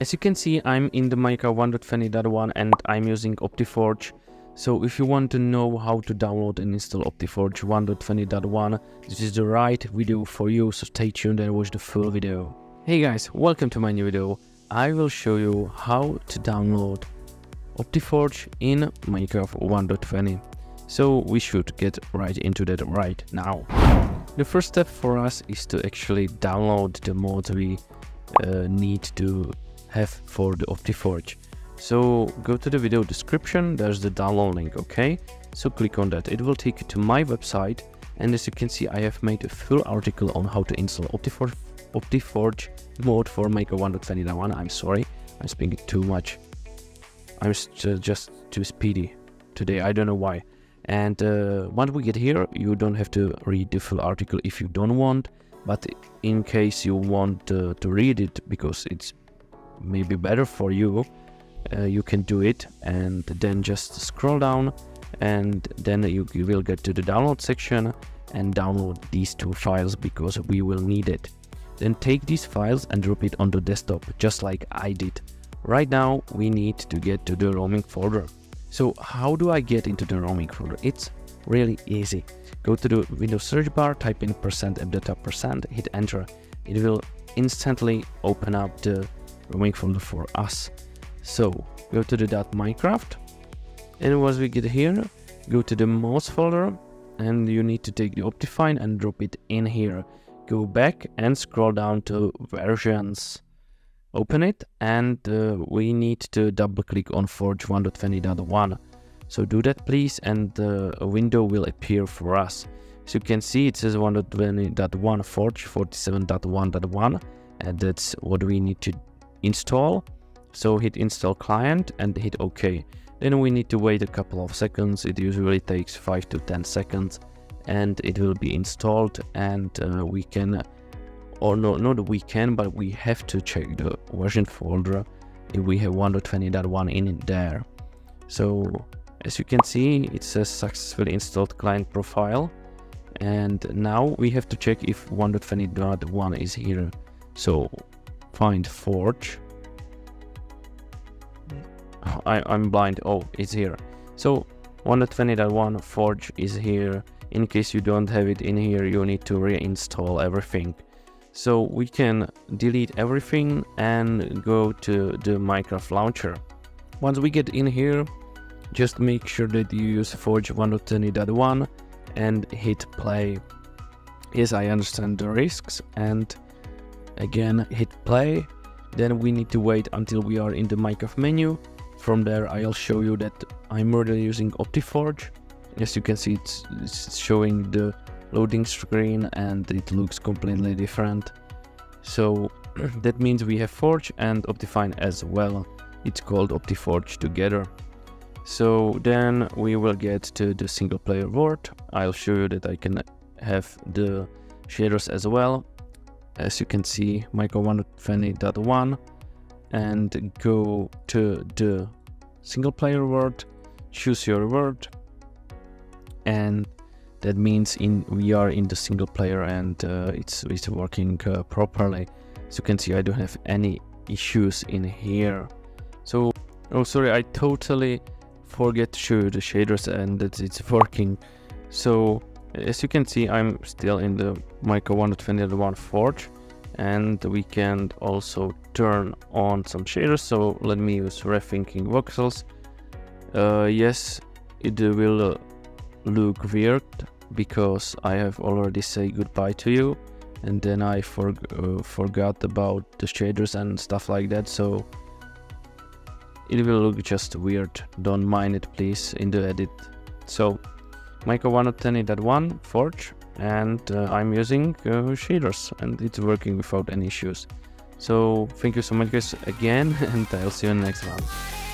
as you can see, I'm in the Minecraft 1.20.1 and I'm using OptiForge. So if you want to know how to download and install OptiForge 1.20.1, this is the right video for you, so stay tuned and watch the full video. Hey guys, welcome to my new video. I will show you how to download OptiForge in Minecraft 1.20. So we should get right into that right now. The first step for us is to actually download the mod we uh, need to have for the OptiForge. So go to the video description, there's the download link, okay? So click on that, it will take you to my website and as you can see I have made a full article on how to install OptiForge, OptiForge mode for Minecraft 1.20.1, I'm sorry, I'm speaking too much. I'm just too speedy today, I don't know why. And uh, once we get here, you don't have to read the full article if you don't want, but in case you want uh, to read it because it's maybe better for you uh, you can do it and then just scroll down and then you, you will get to the download section and download these two files because we will need it. Then take these files and drop it on the desktop just like I did. Right now we need to get to the roaming folder. So how do I get into the roaming folder? It's really easy. Go to the Windows search bar type in percent appdata percent hit enter. It will instantly open up the roaming folder for us. So go to the .minecraft and once we get here, go to the mods folder and you need to take the Optifine and drop it in here. Go back and scroll down to versions. Open it and uh, we need to double click on Forge 1.20.1. So do that please and uh, a window will appear for us. As you can see it says 1.20.1 Forge 47.1.1 and that's what we need to install. So hit install client and hit OK. Then we need to wait a couple of seconds. It usually takes 5 to 10 seconds and it will be installed and uh, we can or no not we can but we have to check the version folder if we have 1.20.1 in there so as you can see it says successfully installed client profile and now we have to check if 1.20.1 is here so find Forge. I, I'm blind. Oh, it's here. So 1.20.1 Forge is here. In case you don't have it in here, you need to reinstall everything. So we can delete everything and go to the Minecraft launcher. Once we get in here, just make sure that you use Forge 1.20.1 and hit play. Yes, I understand the risks and Again, hit play. Then we need to wait until we are in the Minecraft menu. From there, I'll show you that I'm already using OptiForge. As you can see, it's, it's showing the loading screen and it looks completely different. So that means we have Forge and Optifine as well. It's called OptiForge together. So then we will get to the single player world. I'll show you that I can have the shaders as well as you can see Minecraft 120.1 and go to the single player world choose your world. And that means in we are in the single player and uh, it's it's working uh, properly. As you can see I don't have any issues in here. So oh sorry I totally forget to show you the shaders and that it's working. So as you can see, I'm still in the Minecraft 121 Forge and we can also turn on some shaders. So let me use rethinking voxels. Uh, yes, it will uh, look weird because I have already said goodbye to you and then I for, uh, forgot about the shaders and stuff like that. So it will look just weird. Don't mind it please in the edit. So Minecraft 120.1 Forge and uh, I'm using uh, shaders and it's working without any issues. So thank you so much guys again and I'll see you in the next one.